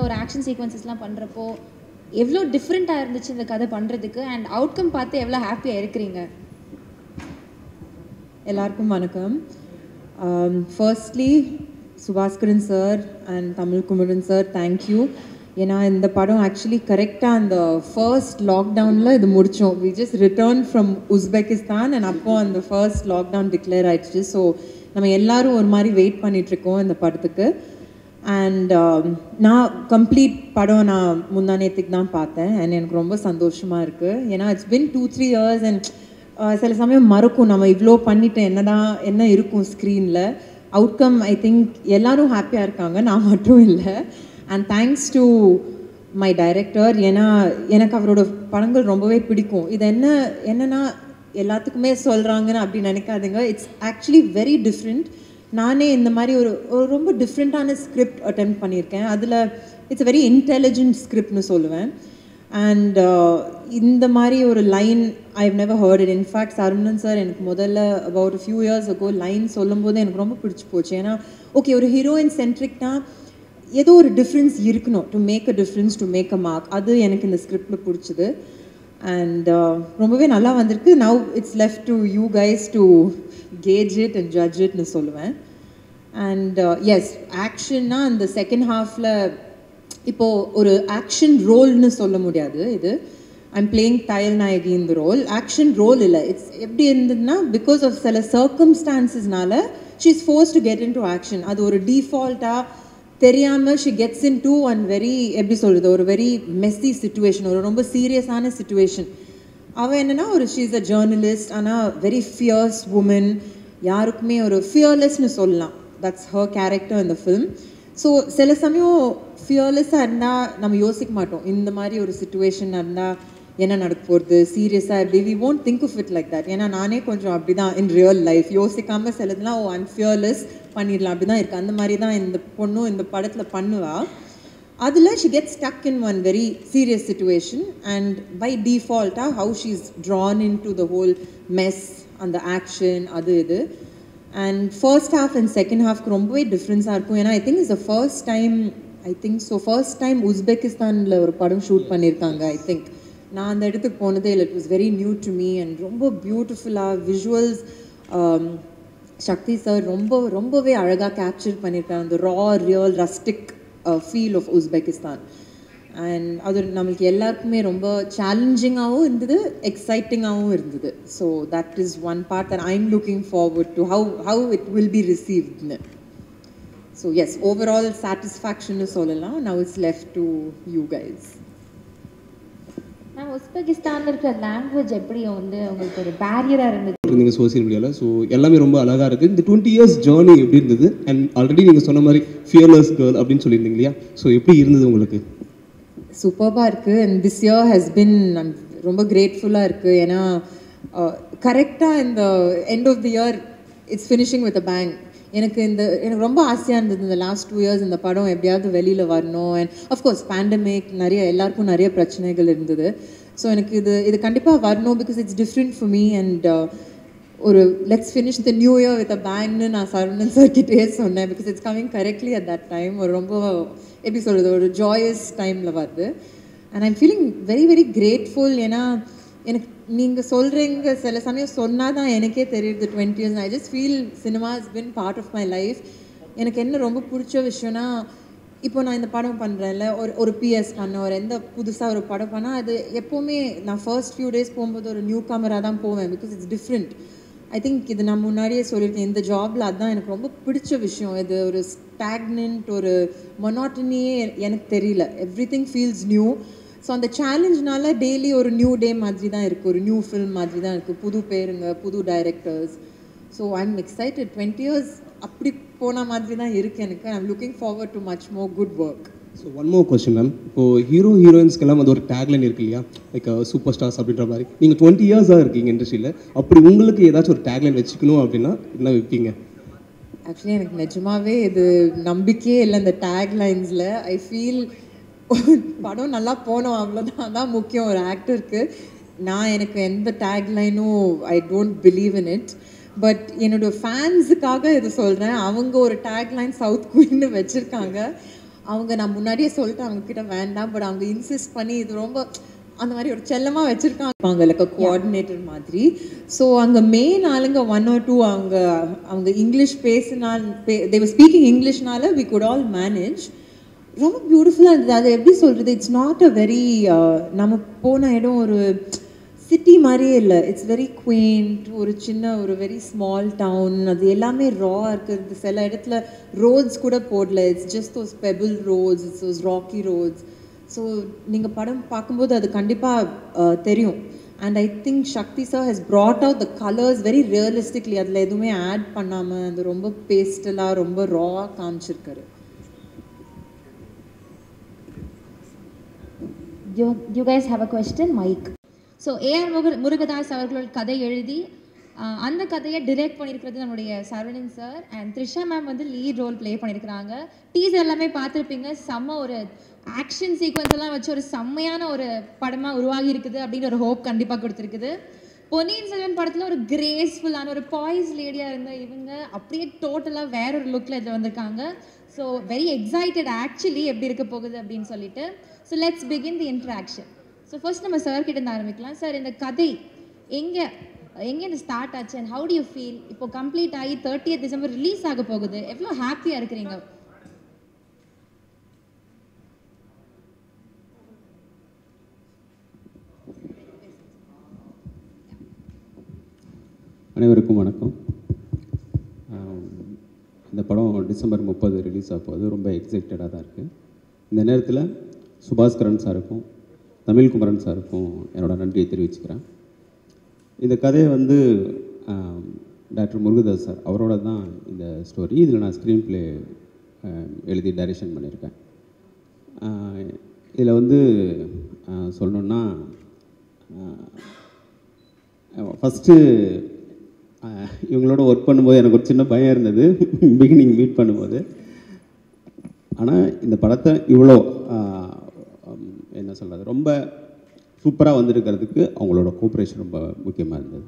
ஒரு ஆக்ஷன் சீக்வன்சஸ்லாம் பண்ணுறப்போ எவ்வளோ டிஃப்ரெண்ட்டாக இருந்துச்சு இந்த கதை பண்ணுறதுக்கு அண்ட் அவுட்கம் பார்த்து எவ்வளோ ஹாப்பியாக இருக்கிறீங்க? எல்லாருக்கும் வணக்கம். Um, firstly Subaskaran sir and Tamil Kumaran sir thank you ஏன்னா இந்த படம் ஆக்சுவலி கரெக்டாக அந்த ஃபர்ஸ்ட் லாக்டவுனில் இது முடித்தோம் we just return from Uzbekistan and அப்போ அந்த ஃபர்ஸ்ட் லாக்டவுன் டிக்ளேர் ஆயிடுச்சு. ஸோ நம்ம எல்லாரும் ஒரு மாதிரி வெயிட் பண்ணிகிட்ருக்கோம் இந்த படத்துக்கு. அண்ட் um, நான் கம்ப்ளீட் படம் நான் முந்தா நேற்றுக்கு தான் பார்த்தேன். அண்ட் எனக்கு ரொம்ப சந்தோஷமாக இருக்குது ஏன்னா it's been two three years and சில சமயம் மறக்கும். நம்ம இவ்வளோ பண்ணிட்டு என்னதான் என்ன இருக்கும் ஸ்க்ரீனில் அவுட்கம் ஐ திங்க் எல்லோரும் ஹாப்பியாக இருக்காங்க. நான் மட்டும் இல்லை. And thanks to my director ஏன்னா எனக்கு அவரோட படங்கள் ரொம்பவே பிடிக்கும். இது என்ன என்னன்னா எல்லாத்துக்குமே சொல்கிறாங்கன்னு அப்படி நினைக்காதுங்க. இட்ஸ் ஆக்சுவலி வெரி டிஃப்ரெண்ட் நானே இந்த மாதிரி ஒரு ஒரு ரொம்ப டிஃப்ரெண்ட்டான ஸ்கிரிப்ட் அட்டம் பண்ணியிருக்கேன். அதில் இட்ஸ் வெரி இன்டெலிஜென்ட் ஸ்கிரிப்ட்னு சொல்லுவேன். அண்ட் uh, இந்த மாதிரி ஒரு line I have never heard it in fact Saravanan sir எனக்கு முதல்ல about few years ago line சொல்லும்போது எனக்கு ரொம்ப பிடிச்சி போச்சு. ஏன்னா ஓகே ஒரு ஹீரோயின் சென்ட்ரிக்னா ஏதோ ஒரு டிஃப்ரென்ஸ் இருக்கணும். To make a difference to make a mark அது எனக்கு இந்த ஸ்கிரிப்டில் பிடிச்சது. அண்ட் uh, ரொம்பவே நல்லா வந்திருக்கு. Now it's left to you guys to gauge it and judge இட்னு சொல்லுவேன். அண்ட் எஸ் ஆக்ஷன்னா அந்த செகண்ட் ஹாஃபில் இப்போது ஒரு ஆக்ஷன் ரோல்னு சொல்ல முடியாது இது. ஐம் பிளேயிங் தயல் நாயகி இந்த ரோல் ஆக்ஷன் ரோல் இல்லை. இட்ஸ் எப்படி இருந்ததுன்னா பிகாஸ் ஆஃப் சில சர்க்கம்ஸ்டான்சஸ்னால she is force to get into action அது ஒரு டீஃபால்ட்டாக தெரியாமல் she gets into and very எப்படி சொல்கிறது ஒரு வெரி மெஸ்ஸி சுச்சுவேஷன் ஒரு ரொம்ப சீரியஸான சுச்சுவேஷன் அவள் என்னென்னா ஒரு ஷீ இஸ் அ ஜேர்னலிஸ்ட் ஆனால் வெரி ஃபியர்ஸ் உமன் யாருக்குமே ஒரு ஃபியர்லெஸ்னு சொல்லலாம். தட்ஸ் ஹர் கேரக்டர் இந்த ஃபிலிம் ஸோ சில சமயம் ஃபியர்லெஸ்ஸாக இருந்தால் நம்ம யோசிக்க மாட்டோம். இந்த மாதிரி ஒரு சுச்சுவேஷன் இருந்தால் என்ன நடக்க போகிறது சீரியஸாக எப்படி we won't think of it like that ஏன்னா நானே கொஞ்சம் அப்படி தான் இன் ரியல் லைஃப் யோசிக்காமல் சிலதுலாம் ஓ oh, அன் ஃபியர்லெஸ் பண்ணிடலாம். அப்படி தான் இருக்குது அந்த மாதிரி தான் இந்த பொண்ணும் இந்த படத்தில் பண்ணுவா. அதில் she get stuck in one very serious situation and by டிஃபால்ட்டாக how she is drawn into the whole mess அந்த ஆக்ஷன் அது இது. And first half and second ஹாஃப்க்கு ரொம்பவே டிஃப்ரென்ஸாக இருக்கும். ஏன்னா I think is the first time I think so first time உஸ்பெகிஸ்தானில் ஒரு படம் ஷூட் பண்ணியிருக்காங்க ஐ திங்க் நான் அந்த இடத்துக்கு போனதே இல்லை. It was very new to me and ரொம்ப பியூட்டிஃபுல்லாக விஷுவல்ஸ் um, சக்தி சார் ரொம்ப ரொம்பவே அழகாக கேப்சர் பண்ணியிருக்காங்க அந்த raw real rustic feel of Uzbekistan and அது நம்மளுக்கு எல்லாருக்குமே ரொம்ப சேலஞ்சிங்காகவும் இருந்தது எக்ஸைட்டிங்காகவும் இருந்தது. So that is one part that I am looking forward to how how it will be ரிசீவ்ட்னு so yes overall சாட்டிஸ்ஃபேக்ஷன்னு சொல்லலாம். Now it's left to you guys ma'am உஸ்பெகிஸ்தானில் இருக்கிற லாங்குவேஜ் எப்படி வந்து உங்களுக்கு ஒரு பேரியராக இருந்துச்சு இருந்தீங்க சோசியல் மீடியாவில் ஸோ எல்லாமே ரொம்ப அழகாக இருக்குது இந்த டுவெண்ட்டி இயர்ஸ் ஜேர்னி எப்படி இருந்தது? அண்ட் ஆல்ரெடி நீங்கள் சொன்ன மாதிரி ஃபியர்லெஸ் கேர்ள் அப்படின்னு சொல்லியிருந்தீங்க இல்லையா? ஸோ எப்படி இருந்தது உங்களுக்கு? சூப்பர்பாக இருக்குது and this year has been ரொம்ப கிரேட்ஃபுல்லாக இருக்குது ஏன்னா கரெக்டாக இந்த end of the year it's finishing with a bang எனக்கு இந்த எனக்கு ரொம்ப ஆசையாக இருந்தது இந்த லாஸ்ட் டூ இயர்ஸ் இந்த படம் எப்படியாவது வெளியில் வரணும். அண்ட் அஃப்கோர்ஸ் பேண்டமிக் நிறைய எல்லாருக்கும் நிறைய பிரச்சனைகள் இருந்தது. ஸோ எனக்கு இது இது கண்டிப்பாக வரணும் because it's different for me and ஒரு let's finish the new year with a பேங்க்னு நான் சரவணன் சார்கிட்டே சொன்னேன். Because it's coming correctly at that time ஒரு ரொம்ப எப்படி சொல்கிறது ஒரு ஜாயஸ் டைமில் வருது. And I'm feeling very very grateful ஏன்னா எனக்கு நீங்கள் சொல்கிறீங்க சில சமயம் சொன்னால் தான் எனக்கே தெரியுது twenty years I just feel cinema is been part of my life எனக்கு என்ன ரொம்ப பிடிச்ச விஷயம்னா இப்போ நான் இந்த படம் பண்ணுறேன்ல ஒரு ஒரு பிஎஸ் பண்ண ஒரு எந்த புதுசாக ஒரு படம் பண்ணால் அது எப்போவுமே நான் ஃபர்ஸ்ட் ஃபியூ டேஸ் போகும்போது ஒரு நியூ கேமராக தான் போவேன் because it's different I think இது நான் முன்னாடியே சொல்லியிருக்கேன் இந்த ஜாபில் அதுதான் எனக்கு ரொம்ப பிடிச்ச விஷயம். இது ஒரு ஸ்டாக்னன்ட் ஒரு மொனாட்டனியே எனக்கு தெரியல. Everything feels new so அந்த சேலஞ்ச்னால டெய்லி ஒரு நியூ டே மாதிரி தான் இருக்குது ஒரு நியூ ஃபில்ம் மாதிரி தான் இருக்குது புது பேருங்க புது directors so I am excited twenty years அப்படி போன மாதிரி தான் இருக்குது எனக்கு. I am looking forward to much more good work so one more question ma'am இப்போ ஹீரோ ஹீரோயின்ஸ்க்கெல்லாம் அது ஒரு டேக்லைன் இருக்கு இல்லையா? லைக் சூப்பர் ஸ்டார்ஸ் அப்படின்ற மாதிரி. நீங்கள் டுவெண்ட்டி இயர்ஸாக இருக்கீங்க இண்டஸ்ட்ரியில் அப்படி உங்களுக்கு ஏதாச்சும் ஒரு டேக்லைன் வச்சுக்கணும் அப்படின்னா என்ன வைப்பீங்க? ஆக்சுவலி எனக்கு நிஜமாவே இது நம்பிக்கையே இல்லை இந்த டேக் லைன்ஸில் ஐ ஃபீல் படம் நல்லா போனோம் அவ்வளோதான் தான் முக்கியம் ஒரு ஆக்டருக்கு நான் எனக்கு எந்த டேக்லைனும் I don't believe in it but என்னோட ஃபேன்ஸுக்காக இது சொல்கிறேன் அவங்க ஒரு டேக் லைன் சவுத் குயின்னு வச்சுருக்காங்க. அவங்க நான் முன்னாடியே சொல்லிட்டு அவங்க கிட்ட வேண்டாம். பட் அவங்க இன்சிஸ்ட் பண்ணி இது ரொம்ப அந்த மாதிரி ஒரு செல்லமாக வச்சுருக்காங்க. லைக் கோஆர்டினேட்டர் மாதிரி. ஸோ அங்கே மெயின் ஆளுங்க ஒன் ஆர் டூ அவங்க அவங்க இங்கிலீஷ் பேசினால் தேவர் ஸ்பீக்கிங் இங்கிலீஷ்னால வி குட் ஆல் மேனேஜ் ரொம்ப பியூட்டிஃபுல்லாக இருந்தது. அது எப்படி சொல்கிறது இட்ஸ் நாட் அ வெரி நம்ம போன இடம் ஒரு சிட்டி மாதிரியே இல்லை. இட்ஸ் வெரி குவீன்ட் ஒரு சின்ன ஒரு வெரி ஸ்மால் டவுன் அது எல்லாமே ரா இருக்கிறது. சில இடத்துல ரோட்ஸ் கூட போடல. It's just those pebble roads it's those rocky roads so நீங்கள் படம் பார்க்கும்போது அது கண்டிப்பாக uh, தெரியும். And I think Sakthi sir has brought out the colours very realistically அதில் எதுவுமே ஆட் பண்ணாமல் அது ரொம்ப பேஸ்டலாக ரொம்ப ராவாக காமிச்சிருக்காரு. You you guys have a question mike so AR முக முருகதாஸ் அவர்களோட கதை எழுதி அந்த கதையை டிரெக்ட் பண்ணியிருக்கிறது நம்முடைய Saravanan sir and Trisha ma'am வந்து லீட் ரோல் ப்ளே பண்ணியிருக்கிறாங்க. டீசர் எல்லாமே பார்த்துருப்பீங்க. செம்ம ஒரு ஆக்ஷன் சீக்வன்ஸ் எல்லாம் வச்சு ஒரு செம்மையான ஒரு படமாக உருவாகி இருக்குது அப்படின்னு ஒரு ஹோப் கண்டிப்பாக கொடுத்துருக்குது. பொன்னியின் செல்வன் படத்தில் ஒரு கிரேஸ்ஃபுல்லான ஒரு பாய்ஸ் லேடியாக இருந்த இவங்க அப்படியே டோட்டலாக வேற ஒரு லுக்கில் இதில் வந்திருக்காங்க. ஸோ வெரி எக்ஸைட்டட் ஆக்சுவலி எப்படி இருக்க போகுது அப்படின்னு சொல்லிட்டு. So let's begin the interaction so first நம்ம சார் கிட்ட இருந்து ஆரம்பிக்கலாம். சார் இந்த கதை எங்கே எங்கே இந்த ஸ்டார்ட் ஆச்சு? And how do you feel இப்போ கம்ப்ளீட் ஆகி தேர்ட்டியத் டிசம்பர் ரிலீஸ் ஆக போகுது. எவ்வளோ ஹாப்பியாக இருக்கிறீங்க? அனைவருக்கும் வணக்கம். இந்த படம் டிசம்பர் முப்பது ரிலீஸ் ஆக போகுது. ரொம்ப எக்ஸைட்டடாக தான் இருக்குது இந்த நேரத்தில் சுபாஸ்கரன் சாருக்கும் தமிழ்குமரன் சாருக்கும் என்னோடய நன்றியை தெரிவிச்சுக்கிறேன். இந்த கதையை வந்து டாக்டர் முருகதாஸ் சார் அவரோட தான் இந்த ஸ்டோரி. இதில் நான் ஸ்க்ரீன் ப்ளே எழுதி டைரெக்ஷன் பண்ணியிருக்கேன். இதில் வந்து சொல்லணுன்னா ஃபஸ்ட்டு இவங்களோட ஒர்க் பண்ணும்போது எனக்கு ஒரு சின்ன பயம் இருந்தது. பிகினிங் மீட் பண்ணும்போது. ஆனால் இந்த படத்தை இவ்வளோ என்ன சொல்கிறது ரொம்ப சூப்பராக வந்திருக்கிறதுக்கு அவங்களோட கோஆப்ரேஷன் ரொம்ப முக்கியமாக இருந்தது.